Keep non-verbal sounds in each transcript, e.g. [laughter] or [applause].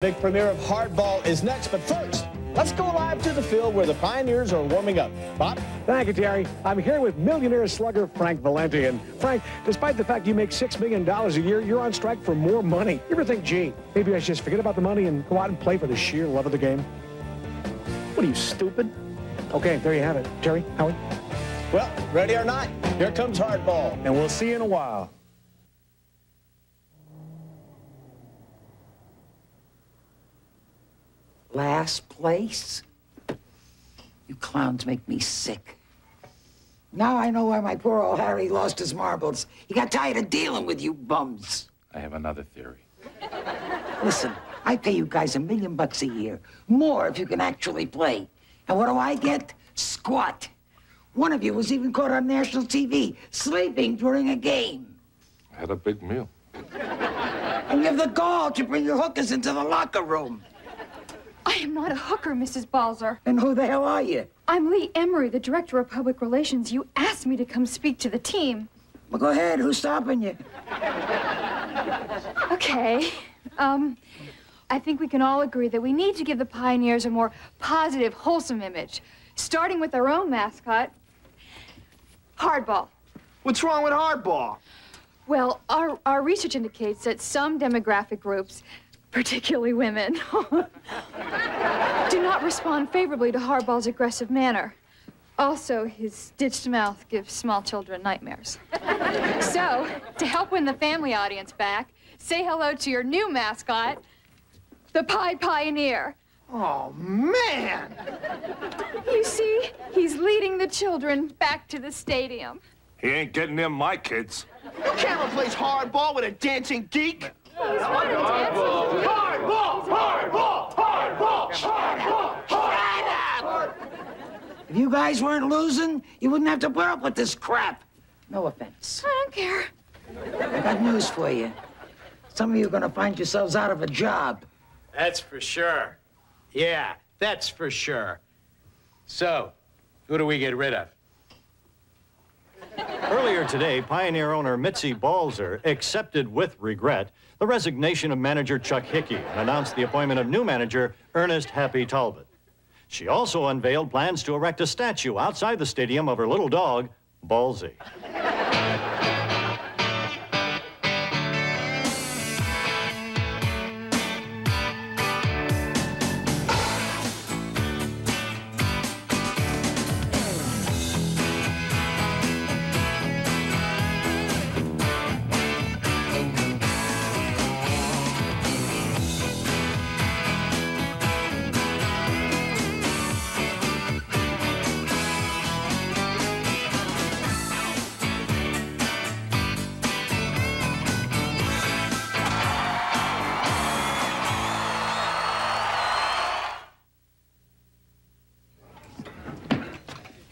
Big premiere of Hardball is next, but first, let's go live to the field where the Pioneers are warming up. Bob? Thank you, Terry. I'm here with millionaire slugger Frank Valenti. And Frank, despite the fact you make $6 million a year, you're on strike for more money. You ever think, gee, maybe I should just forget about the money and go out and play for the sheer love of the game? What are you, stupid? Okay, there you have it. Terry, Howard? Well, ready or not, here comes Hardball. And we'll see you in a while. Last place? You clowns make me sick. Now I know why my poor old Harry lost his marbles. He got tired of dealing with you bums. I have another theory. Listen, I pay you guys a million bucks a year. More if you can actually play. And what do I get? Squat. One of you was even caught on national TV sleeping during a game. I had a big meal. And you have the gall to bring your hookers into the locker room. I am not a hooker, Mrs. Balzer. And who the hell are you? I'm Lee Emery, the Director of Public Relations. You asked me to come speak to the team. Well, go ahead. Who's stopping you? Okay. Um, I think we can all agree that we need to give the Pioneers a more positive, wholesome image, starting with our own mascot, Hardball. What's wrong with hardball? Well, our, our research indicates that some demographic groups, particularly women, [laughs] do not respond favorably to Hardball's aggressive manner. Also, his stitched mouth gives small children nightmares. [laughs] so, to help win the family audience back, say hello to your new mascot, the Pied Pioneer. Oh, man! You see, he's leading the children back to the stadium. He ain't getting them my kids. You can't replace hardball with a dancing geek. If you guys weren't losing, you wouldn't have to put up with this crap. No offense. I don't care. I got news for you. Some of you are gonna find yourselves out of a job. That's for sure. Yeah, that's for sure. So, who do we get rid of? Earlier today, Pioneer owner Mitzi Balzer accepted with regret the resignation of manager Chuck Hickey and announced the appointment of new manager Ernest Happy Talbot. She also unveiled plans to erect a statue outside the stadium of her little dog, Ballsy.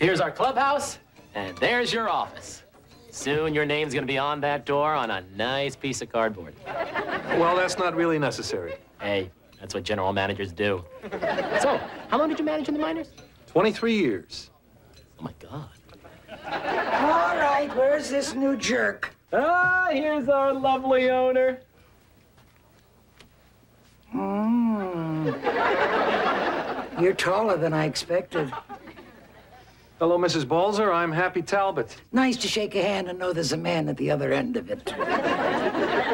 Here's our clubhouse, and there's your office. Soon your name's gonna be on that door on a nice piece of cardboard. Well, that's not really necessary. Hey, that's what general managers do. So, how long did you manage in the minors? 23 years. Oh my God. All right, where's this new jerk? Ah, here's our lovely owner. Mm. You're taller than I expected. Hello, Mrs. Balzer. I'm Happy Talbot. Nice to shake a hand and know there's a man at the other end of it.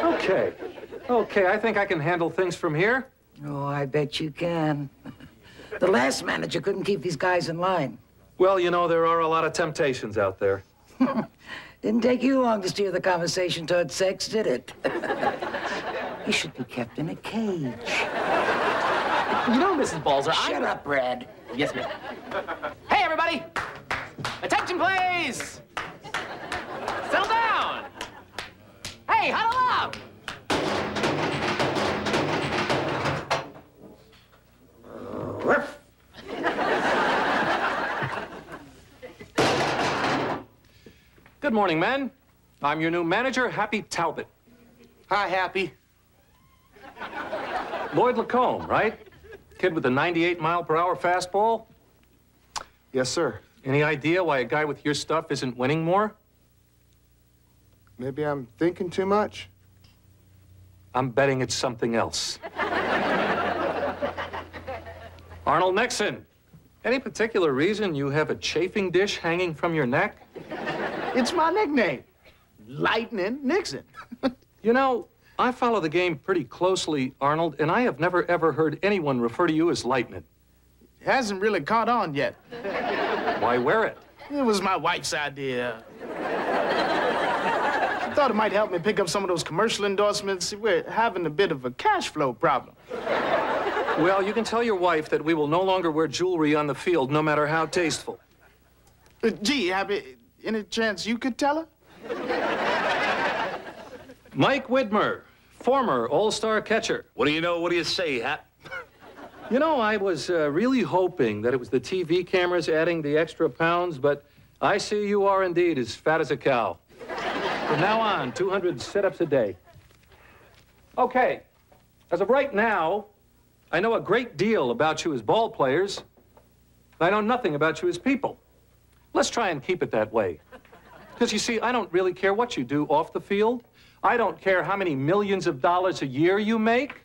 Okay. Okay, I think I can handle things from here. Oh, I bet you can. The last manager couldn't keep these guys in line. Well, you know, there are a lot of temptations out there. [laughs] Didn't take you long to steer the conversation toward sex, did it? [laughs] he should be kept in a cage. You know, Mrs. Balzer, Shut I'm... up, Brad. Yes, ma'am. Attention, please! Settle down! Hey, huddle up! Good morning, men. I'm your new manager, Happy Talbot. Hi, Happy. Lloyd Lacombe, right? Kid with the 98 mile per hour fastball? Yes, sir. Any idea why a guy with your stuff isn't winning more? Maybe I'm thinking too much. I'm betting it's something else. Arnold Nixon. Any particular reason you have a chafing dish hanging from your neck? It's my nickname. Lightning Nixon. [laughs] You know, I follow the game pretty closely, Arnold, and I have never ever heard anyone refer to you as Lightning. Hasn't really caught on yet. Why wear it? It was my wife's idea. She thought it might help me pick up some of those commercial endorsements. We're having a bit of a cash flow problem. Well, you can tell your wife that we will no longer wear jewelry on the field, no matter how tasteful. Uh, gee, Happy, any chance you could tell her? Mike Widmer, former All-Star catcher. What do you know? What do you say, Hap? You know, I was uh, really hoping that it was the TV cameras adding the extra pounds, but I see you are indeed as fat as a cow. From now on, 200 sit-ups a day. Okay, as of right now, I know a great deal about you as ball players. I know nothing about you as people. Let's try and keep it that way. Because you see, I don't really care what you do off the field. I don't care how many millions of dollars a year you make.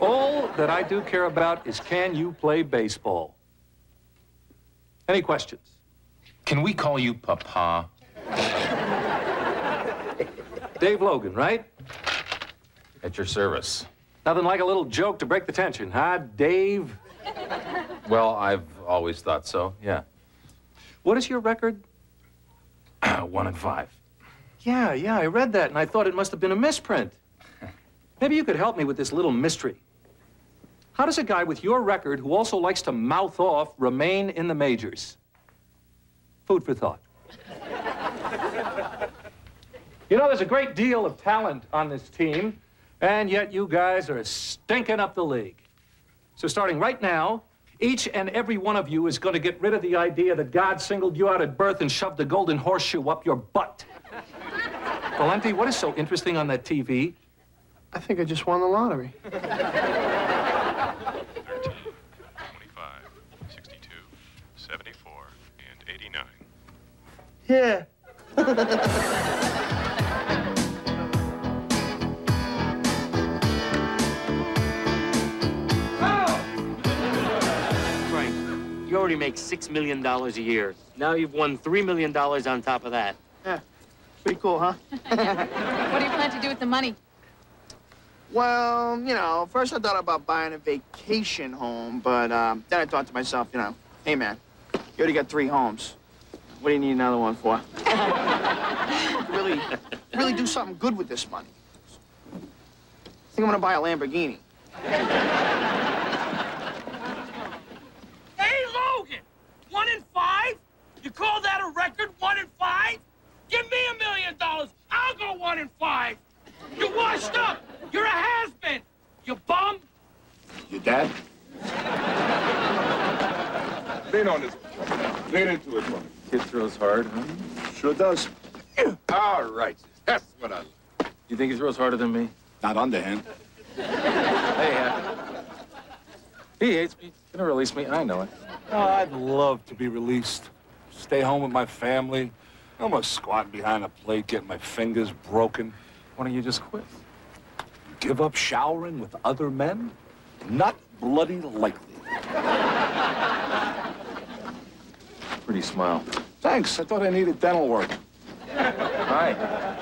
All that I do care about is can you play baseball? Any questions? Can we call you Papa? Dave Logan, right? At your service. Nothing like a little joke to break the tension, huh, Dave? Well, I've always thought so, yeah. What is your record? [clears throat] One and five. Yeah, yeah, I read that and I thought it must have been a misprint. Maybe you could help me with this little mystery. How does a guy with your record who also likes to mouth off remain in the majors? Food for thought. [laughs] you know, there's a great deal of talent on this team, and yet you guys are stinking up the league. So starting right now, each and every one of you is going to get rid of the idea that God singled you out at birth and shoved a golden horseshoe up your butt. [laughs] Valenti, what is so interesting on that TV? I think I just won the lottery. 25, 62, 74, and 89. [laughs] Yeah. Frank, you already make $6 million a year. Now you've won $3 million on top of that. Yeah. Pretty cool, huh? [laughs] What do you plan to do with the money? Well, you know, first I thought about buying a vacation home, but um, then I thought to myself, you know, hey man, you already got three homes. What do you need another one for? [laughs] really, really do something good with this money. I think I'm gonna buy a Lamborghini. Hey, Logan! One in five? You call that a record? One in five? Give me a million dollars. I'll go one in five. You're washed up. You're a has-been. You bum. Your dad? Lean on this. Lean into it for me. Kid throws hard, huh? Sure does. [clears throat] All right. That's what I like. You think he throws harder than me? Not underhand. Hey, Hap. He hates me. He's gonna release me. I know it. Oh, I'd love to be released. Stay home with my family. No more squatting behind a plate, getting my fingers broken. Why don't you just quit? Give up showering with other men? Not bloody likely. Pretty smile. Thanks. I thought I needed dental work. Hi.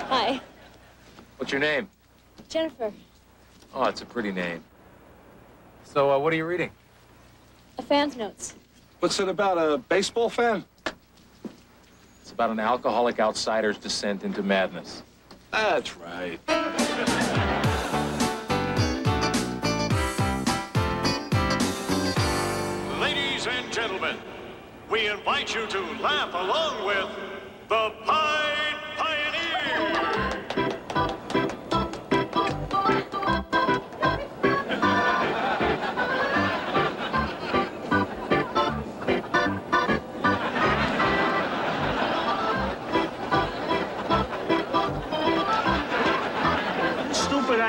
Hi, What's your name? Jennifer. Oh, it's a pretty name. So, uh, what are you reading? A fan's notes. What's it about, a baseball fan? It's about an alcoholic outsider's descent into madness. That's right. Ladies and gentlemen, we invite you to laugh along with the Pied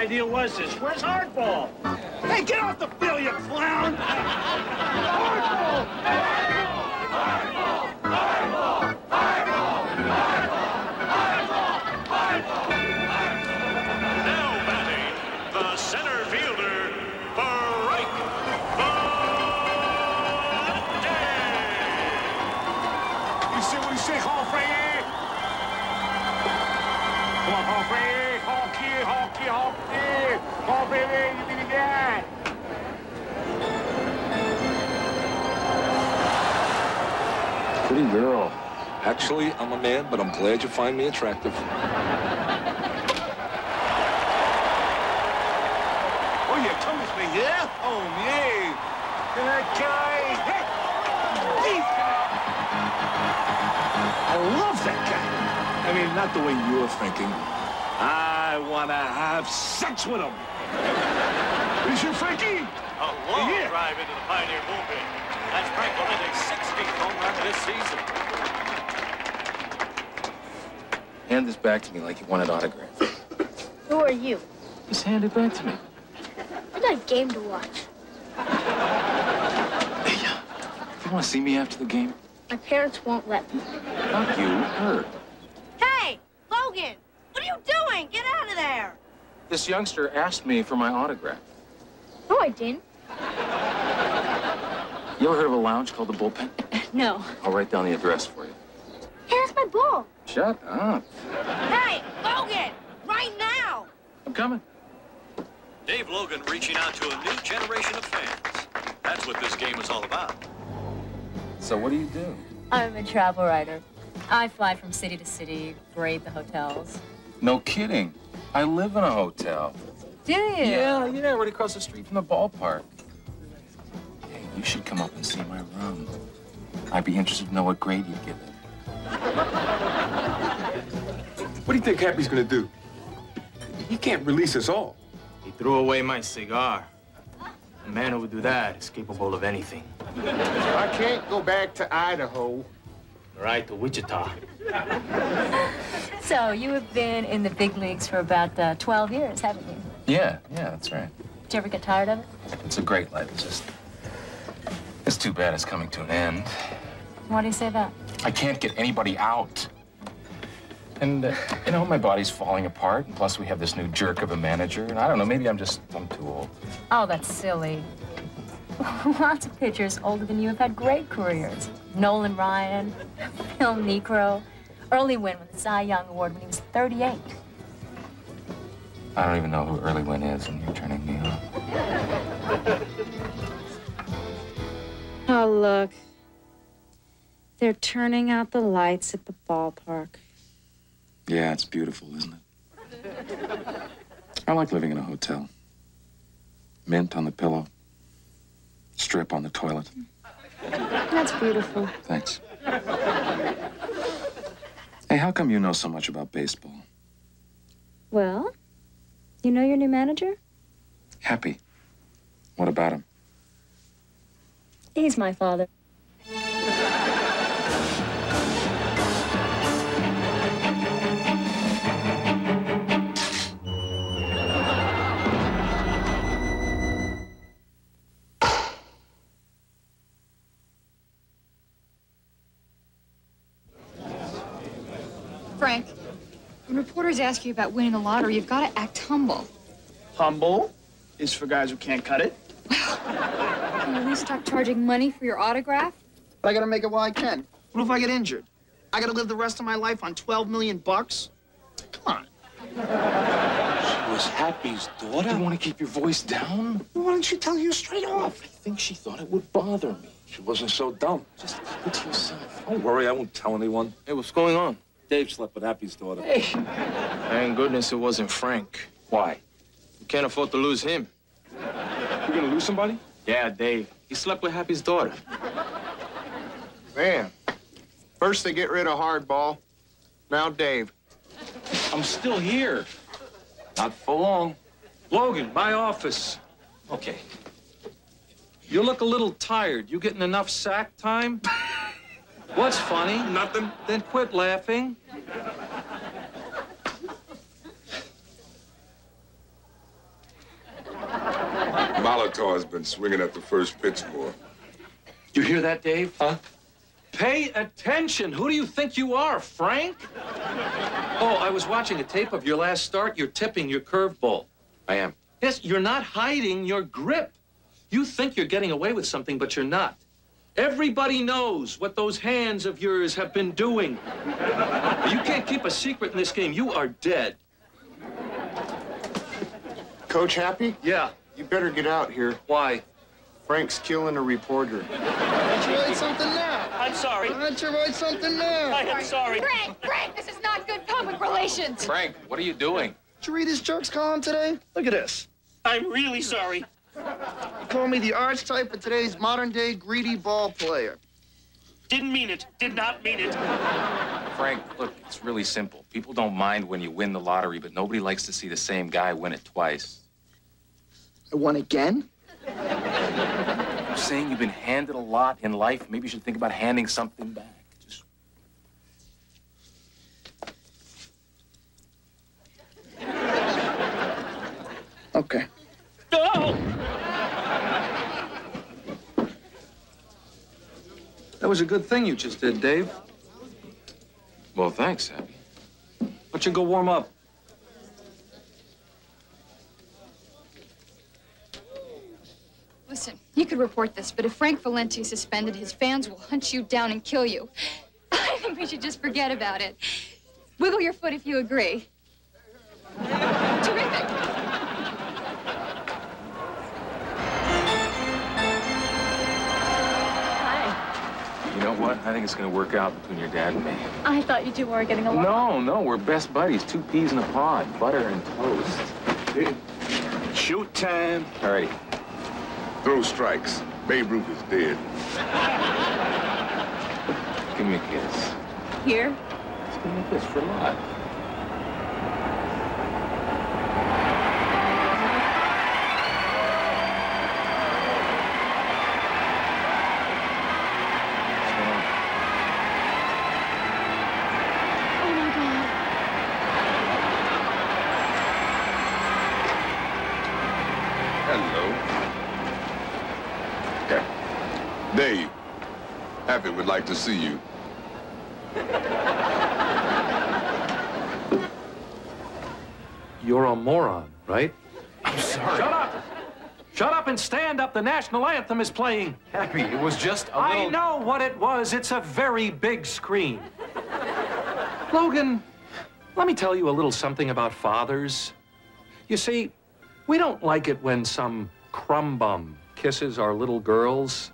idea was this? Where's Hardball? Hey, get off the field, you clown! [laughs] Hardball! Pretty girl. Actually, I'm a man, but I'm glad you find me attractive. Oh, you come with me, yeah? Oh, yeah. And that guy, hey, he's I love that guy. I mean, not the way you're thinking. I want to have sex with him. Is your Frankie? A long drive into the Pioneer bullpen. That's Frank Valenti's 16th home run this season. Hand this back to me like you wanted autograph. Who are you? Just hand it back to me. I got a game to watch. Uh, if you want to see me after the game, My parents won't let me. not you, her. Hey, Logan! What are you doing? Get out of there! This youngster asked me for my autograph. No, I didn't. You ever heard of a lounge called the Bullpen? Uh, no. I'll write down the address for you. Hey, that's my ball. Shut up. Hey, Logan! Right now! I'm coming. Dave Logan reaching out to a new generation of fans. That's what this game is all about. So what do you do? I'm a travel writer. I fly from city to city, grade the hotels. No kidding. I live in a hotel. Do you? Yeah, yeah, right across the street from the ballpark. Hey, you should come up and see my room. I'd be interested to know what grade you'd give it. What do you think Happy's gonna do? He can't release us all. He threw away my cigar. A man who would do that is capable of anything. I can't go back to Idaho. Right to Wichita. So you have been in the big leagues for about uh, 12 years, haven't you? Yeah, yeah, that's right. Did you ever get tired of it? It's a great life. It's just. It's too bad it's coming to an end. Why do you say that? I can't get anybody out. And, uh, you know, my body's falling apart. And plus, we have this new jerk of a manager. And I don't know, maybe I'm just, I'm too old. Oh, that's silly. [laughs] Lots of pitchers older than you have had great careers. Nolan Ryan, [laughs] Phil Niekro, Early Wynn with the Cy Young Award when he was 38. I don't even know who Early Wynn is, and you're turning me on. Oh, look. They're turning out the lights at the ballpark. Yeah, it's beautiful, isn't it? I like living in a hotel. Mint on the pillow, strip on the toilet. That's beautiful. Thanks. Hey, how come you know so much about baseball? Well, you know your new manager? Happy. What about him? He's my father. Reporters ask you about winning the lottery, you've got to act humble. Humble is for guys who can't cut it. [laughs] Can you at least stop charging money for your autograph? But I gotta make it while I can. What if I get injured? I gotta live the rest of my life on 12 million bucks? Come on. She was Happy's daughter. You want to keep your voice down? Why don't you tell you straight off? I think she thought it would bother me. She wasn't so dumb. Just keep it to yourself. Don't worry, I won't tell anyone. Hey, what's going on? Dave slept with Happy's daughter. Thank goodness it wasn't Frank. Why? We can't afford to lose him. You're gonna lose somebody? Yeah, Dave. He slept with Happy's daughter. Man, first they get rid of Hardball, now Dave. I'm still here. Not for long. Logan, my office. Okay. You look a little tired. You getting enough sack time? [laughs] What's funny? Nothing. Then quit laughing. Molitor's been swinging at the first pitch more. You hear that, Dave? Huh? Pay attention. Who do you think you are, Frank? Oh, I was watching a tape of your last start. You're tipping your curveball. I am. Yes, you're not hiding your grip. You think you're getting away with something, but you're not. Everybody knows what those hands of yours have been doing. You can't keep a secret in this game. You are dead. Coach Happy? Yeah. You better get out here. Why? Frank's killing a reporter. Why don't you write something now? I I'm sorry. Why don't you write something there? I am sorry. Frank, Frank, this is not good public relations. Frank, what are you doing? Did you read his jerks column today? Look at this. I'm really sorry. He called me the archetype of today's modern-day greedy ball player. Didn't mean it. Did not mean it. Frank, look, it's really simple. People don't mind when you win the lottery, but nobody likes to see the same guy win it twice. I won again? I'm saying you've been handed a lot in life. Maybe you should think about handing something back. Just... Okay. That was a good thing you just did, Dave. Well, thanks, Abby. Why don't you go warm up? Listen, you could report this, but if Frank Valenti is suspended, his fans will hunt you down and kill you. [laughs] I think we should just forget about it. Wiggle your foot if you agree. Terrific. I think it's going to work out between your dad and me. I thought you two were getting along. No, no, we're best buddies. Two peas in a pod, butter and toast. Shoot time. All right. Throw strikes. Babe Ruth is dead. Give me a kiss. Here? Just give me a kiss for life. Oh my God. Hello. Yeah. Dave, Happy would like to see you. You're a moron, right? I'm sorry. Shut up! Shut up and stand up. The national anthem is playing. Happy, it was just a I little... know what it was. It's a very big screen. Logan, let me tell you a little something about fathers. You see, we don't like it when some crumb bum kisses our little girls.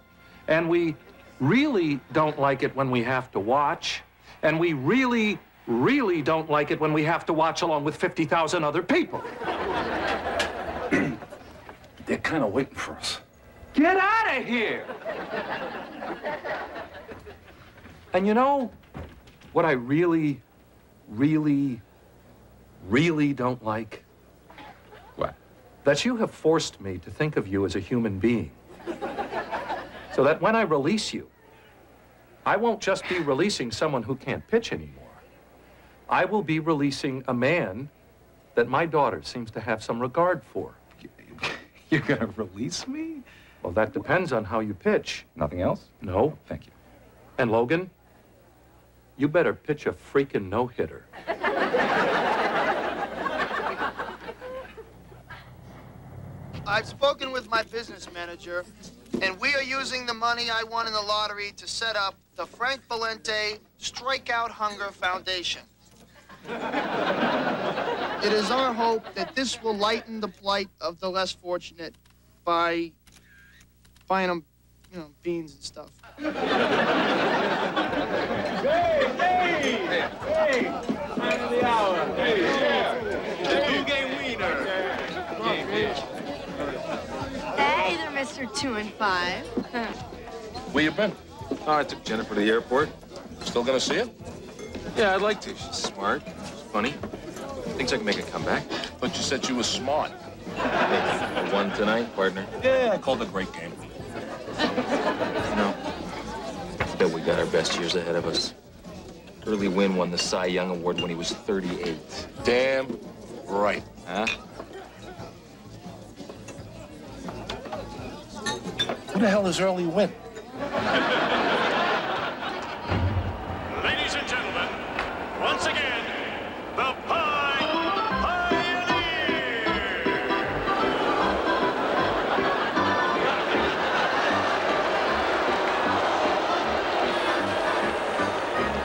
And we really don't like it when we have to watch. And we really, really don't like it when we have to watch along with 50,000 other people. [clears throat] They're kind of waiting for us. Get out of here! And you know what I really, really, really don't like? That you have forced me to think of you as a human being. So that when I release you, I won't just be releasing someone who can't pitch anymore. I will be releasing a man that my daughter seems to have some regard for. [laughs] You're going to release me? Well, that depends on how you pitch. Nothing else? No. Thank you. And Logan, you better pitch a freaking no-hitter. [laughs] I've spoken with my business manager, and we are using the money I won in the lottery to set up the Frank Valenti Strikeout Hunger Foundation. It is our hope that this will lighten the plight of the less fortunate by buying them, you know, beans and stuff. Hey, hey, hey! Man of the hour. Hey, The two-game winner. Hey there, Two and Five. Where you been? Oh, I took Jennifer to the airport. Still gonna see her? Yeah, I'd like to. She's smart. She's funny. Thinks I can make a comeback. But you said you were smart. I won tonight, partner. Yeah, I called a great game. You know, I bet we got our best years ahead of us. Early Wynn won the Cy Young Award when he was 38. Damn right. Huh? Who the hell is Early Wynn? Ladies and gentlemen, once again, the Pie Pioneer!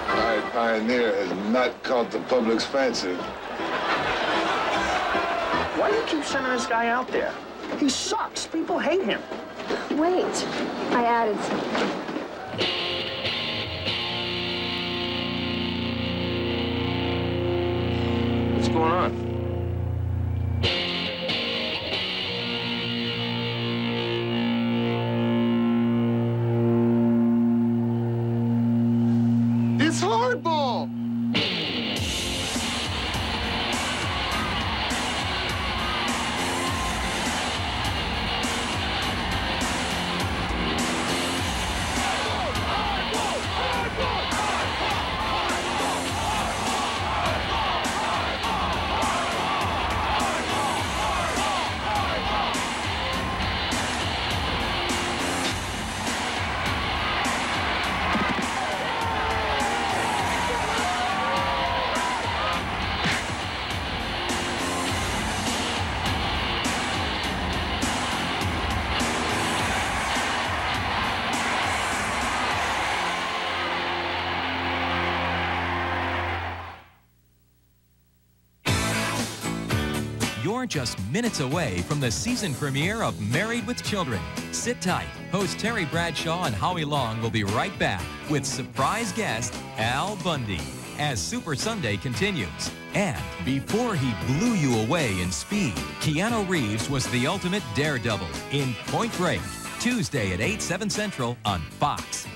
Pie Pioneer has not caught the public's fancy. Why do you keep sending this guy out there? He sucks. People hate him. Wait, I added something. What's going on? It's hardball! You're just minutes away from the season premiere of Married with Children. Sit tight. Host Terry Bradshaw and Howie Long will be right back with surprise guest Al Bundy as Super Sunday continues. And before he blew you away in speed, Keanu Reeves was the ultimate daredevil in Point Break, Tuesday at 8, 7 Central on Fox.